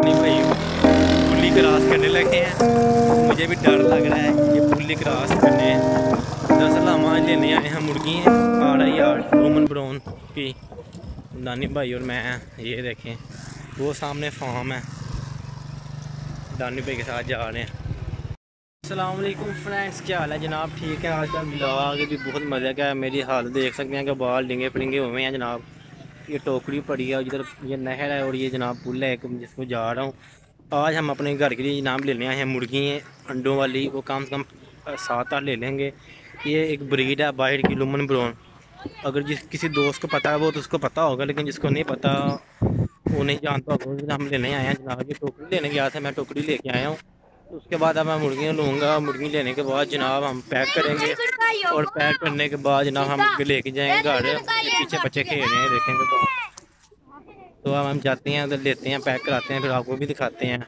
नहीं भाई पुली क्रॉस करने लगे हैं। मुझे भी डर लग रहा है ये पुली क्रॉस करने हैं। दरअसल हम आज लेने आए हैं मुर्गी हैं आ रही यार रोमन ब्राउन की नानी भाई और मैं। ये देखें, वो सामने फार्म है। दानी भाई के साथ जा रहे हैं। असलम फ्रेंड्स, क्या हाल है जनाब? ठीक है, आज का ब्लॉग भी बहुत मज़े का है। मेरी हालत देख सकते हैं कि बाल डिंगे पिंगे हुए हैं जनाब। ये टोकरी पड़ी है जिधर ये नहर है और ये जनाब पुल है जिसको जा रहा हूँ। आज हम अपने घर के लिए जनाब लेने आए हैं मुर्गी हैं अंडों वाली वो कम से कम सात आठ ले लेंगे। ये एक ब्रीड है बाहर की लुमन ब्राउन अगर जिस किसी दोस्त को पता है वो तो उसको पता होगा लेकिन जिसको नहीं पता वो नहीं जानता होगा हम लेने आए हैं जनाब ये टोकरी लेने गया था मैं टोकरी लेके आया हूँ। उसके बाद अब मैं मुर्गियाँ लूँगा मुर्गी लेने के बाद जनाब हम पैक करेंगे। और पैक करने के बाद जनाब हम लेके जाएँगे घर। पीछे बच्चे खेल रहे हैं देखेंगे तो। तो अब हम जाते हैं, उधर लेते हैं, पैक कराते हैं, फिर आपको भी दिखाते हैं।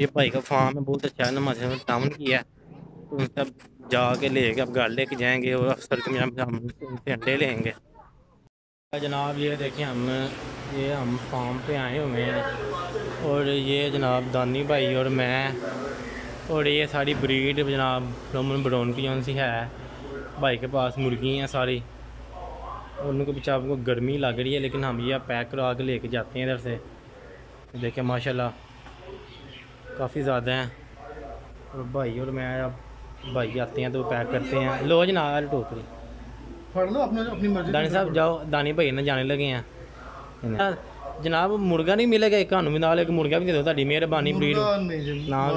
ये भाई का फार्म है, बहुत अच्छा है, नमाज़ टाउन किया है। तो उनसे जाके लेके अब घर लेके जाएँगे और अफसर के हम उनसे अंडे लेंगे। जनाब, ये देखिए हम, ये हम फार्म पे आए हुए हैं। और ये जनाब दानी भाई और मैं, और ये सारी ब्रीड जनाब रोमन ब्राउन की सी है। भाई के पास मुर्गी हैं सारी। उनको पीछे आपको गर्मी लग रही है लेकिन हम ये पैक करा के लेके जाते हैं इधर से। देखें माशाल्लाह काफ़ी ज़्यादा हैं। और भाई और मैं अब भाई आते हैं तो पैक करते हैं। लो जनाब टोकरी। फड़ लो अपने अपनी मर्ज़ी। दानी साहब जाओ। दानी भाई ने जाने लगे हैं। ਜਨਾਬ ਮੁਰਗਾ ਨਹੀਂ ਮਿਲੇਗਾ ਇੱਕ ਸਾਨੂੰ ਵੀ ਨਾਲ ਇੱਕ ਮੁਰਗਾ ਵੀ ਦੇ ਦਿਓ ਤੁਹਾਡੀ ਮਿਹਰਬਾਨੀ ਬਰੀਡ ਨਾ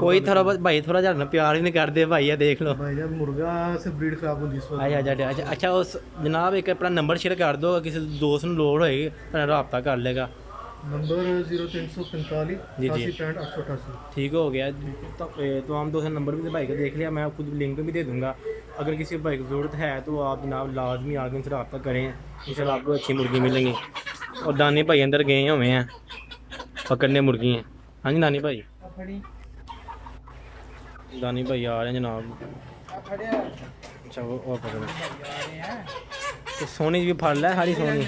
ਕੋਈ ਥੋੜਾ ਭਾਈ ਥੋੜਾ ਜਿਹਾ ਪਿਆਰ ਹੀ ਨਹੀਂ ਕਰਦੇ ਭਾਈ ਆ ਦੇਖ ਲਓ ਭਾਈ ਜਬ ਮੁਰਗਾ ਸੇ ਬਰੀਡ ਖਰਾਬ ਹੁੰਦੀ ਇਸ ਅੱਛਾ ਅੱਛਾ ਅੱਛਾ ਅੱਛਾ ਉਸ ਜਨਾਬ ਇੱਕ ਆਪਣਾ ਨੰਬਰ ਸ਼ੇਅਰ ਕਰ ਦਿਓ ਕਿਸੇ ਦੋਸਤ ਨੂੰ ਲੋੜ ਹੋਏਗੀ ਤਾਂ ਰਾਬਤਾ ਕਰ ਲੇਗਾ नंबर जीरो तीन सौ पैंतालीस जी जी पैंट आठ सौ अठासी ठीक हो गया तो, तो हम दोस्त नंबर भी भाई का देख लिया मैं खुद लिंक भी दे दूंगा अगर किसी भाई को ज़रूरत है तो आप जनाब लाजमी आगे उनसे रब्ता करें इन आपको अच्छी मुर्गी मिलेंगी और दानी भाई अंदर गए हुए हैं पकड़ने मुर्गी हैं हाँ जी दानी भाई दानी भाई आ रहे हैं जनाब अच्छा वो और पकड़ तो सोनी भी फड़ लै सारी सोनी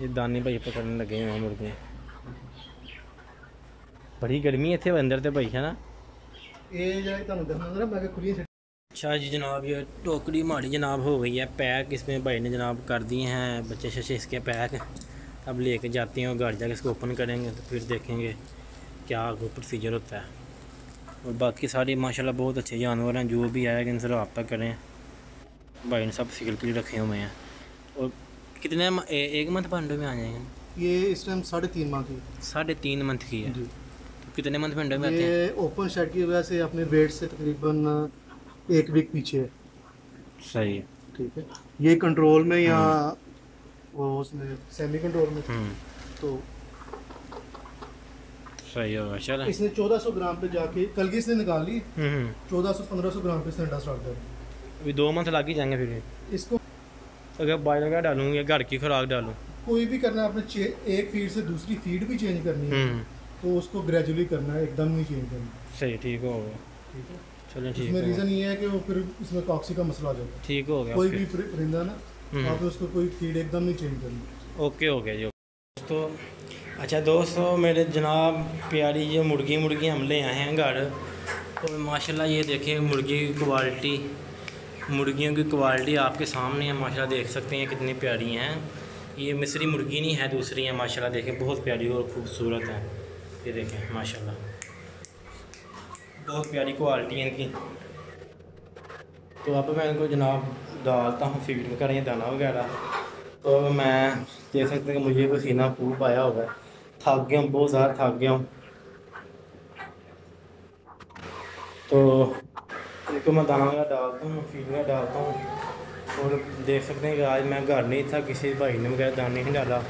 ये दानी भाई पकड़ने लगे हुए हैं मुर्गे बड़ी गर्मी है इतने अंदर तो भाई है ना अच्छा जी जनाब ये टोकरी हमारी जनाब हो गई है पैक इसमें भाई ने जनाब कर दिए हैं बच्चे शच्चे इसके पैक। अब लेके जाते हैं और घर जाके इसको ओपन करेंगे तो फिर देखेंगे क्या आगे प्रोसीजर होता है। और बाकी सारे माशाल्लाह बहुत अच्छे जानवर हैं जो भी आएगा इनसे रबता करें। भाई ने सब सिकल के लिए रखे हुए हैं। और कितने ए, एक मंथ पर अंडों में आ जाएँगे? ये इस टाइम साढ़े तीन माह की। साढ़े तीन मंथ की है? तो कितने मंथ अंडों में आते हैं? ओपन शेड की वजह से अपने वेट से तकरीबन एक वीक पीछे है। सही है। ठीक है। ये कंट्रोल में या वो उसमें सेमी कंट्रोल में? हम्म। तो सही होगा चलो इसने 1400 ग्राम पे जाके कल की इसने निकाल ली? हम्म 1400 1500 ग्राम पे इसने अंडा स्टार्ट कर अभी दो मंथ लग ही जाएँगे फिर इसको अगर बाहर का डालूँ या घर की खुराक डालूँ। कोई भी करना है आपने एक फ़ीड से दूसरी फ़ीड भी चेंज करनी है हम्म। तो उसको ग्रेजुअली करना है एकदम नहीं चेंज करना। सही ठीक हो ठीक है। चलो ठीक इसमें रीज़न ये है कि वो फिर इसमें टॉक्सी का मसला आ जाता है। ठीक हो गया कोई भी परिंदा ना हम्म। आप उसको कोई फ़ीड एकदम नहीं चेंज करनी। ओके हो गया जी। दोस्तों अच्छा दोस्तों मेरे जनाब प्यारी ये मुर्गी मुर्गी हम ले आए हैं घर। और माशाल्लाह ये देखें मुर्गी की क्वालिटी मुर्गियों की क्वालिटी आपके सामने है माशाल्लाह देख सकते हैं कितनी प्यारी हैं। ये मिस्री मुर्गी नहीं है दूसरी है माशाल्लाह देखें बहुत प्यारी और खूबसूरत है। ये देखें माशाल्लाह। बहुत प्यारी क्वालिटी है इनकी। तो अब मैं इनको जनाब डालता हूँ फ़ीड में करें, दाना वगैरह। तो अब मैं देख सकते हैं कि मुझे पसीना खूब आया होगा। थक गया हूँ, बहुत ज़्यादा थक गया हूँ। तो इनको मैं दाना वगैरह डालता हूँ फ़ीड वगैरह डालता हूँ। और देख सकते हैं कि आज मैं घर नहीं था, किसी भाई ने वगैरह दाना नहीं डाला।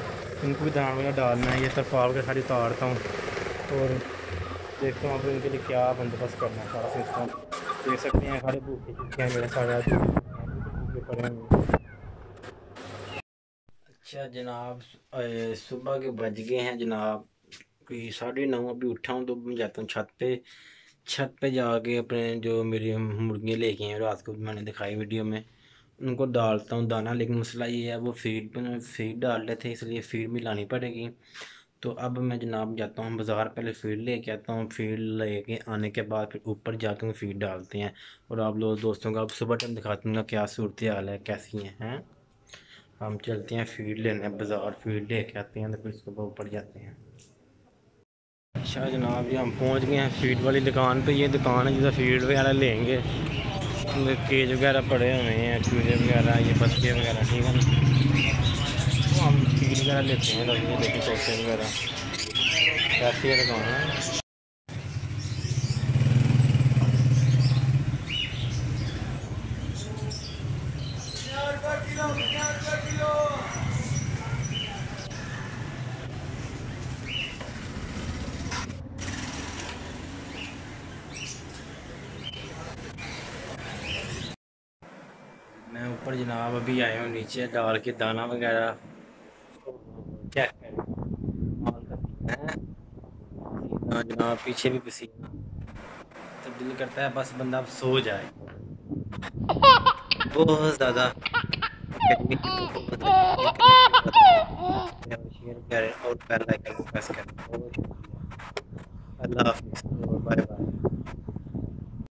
इनको भी दाना वगैरह डालना है, ये तरपाल के सारी उतारता हूँ। और देखता हूँ अब इनके लिए क्या बंदोबस्त करना है, सारा सिस्टम। देख सकते हैं, सारे भूखे चुके हैं, मेरे सारे भूखे पड़े अच्छा जनाब सुबह के बज गए हैं जनाब। कोई साढ़े नौ, अभी उठा हूँ तो मैं जाता हूँ छत पे। छत पे जाके अपने जो मेरी मुर्गियाँ लेके हैं, रात को मैंने दिखाई वीडियो में। उनको डालता हूँ दाना, लेकिन मसला ये है, वो फ़ीड फ़ीड डाल रहे थे, इसलिए फ़ीड भी लानी पड़ेगी। तो अब मैं जनाब जाता हूँ बाज़ार, पहले फ़ीड लेके आता हूँ। फ़ीड लेके आने के बाद फिर ऊपर जाके फ़ीड डालते हैं और आप लोग दोस्तों को अब सुबह टाइम दिखाते हैं क्या सूरत हाल है, कैसी है, हैं? हम चलते हैं फ़ीड लेने, बाज़ार फ़ीड लेके आते हैं तो फिर सुबह ऊपर जाते हैं। अच्छा जनाब ये हम पहुँच गए हैं फ़ीड वाली दुकान पर ये दुकान है जिसे फ़ीड वगैरह लेंगे। केज वगैरह पड़े हुए हैं, चूजे वगैरह, ये बच्चे वगैरह, ठीक है ना? तो वगैरह लेते हैं तो ये देखिए तोते वगैरह। है दुकान है मैं ऊपर जनाब अभी आया हूँ नीचे डाल के दाना वगैरह। चेक है। पसीना जनाब पीछे भी पसीना तो दिल करता है बस बंदा अब सो जाए। बहुत ज़्यादा। शेयर करें और बेल आइकन को प्रेस करें अल्लाह हाफिज़।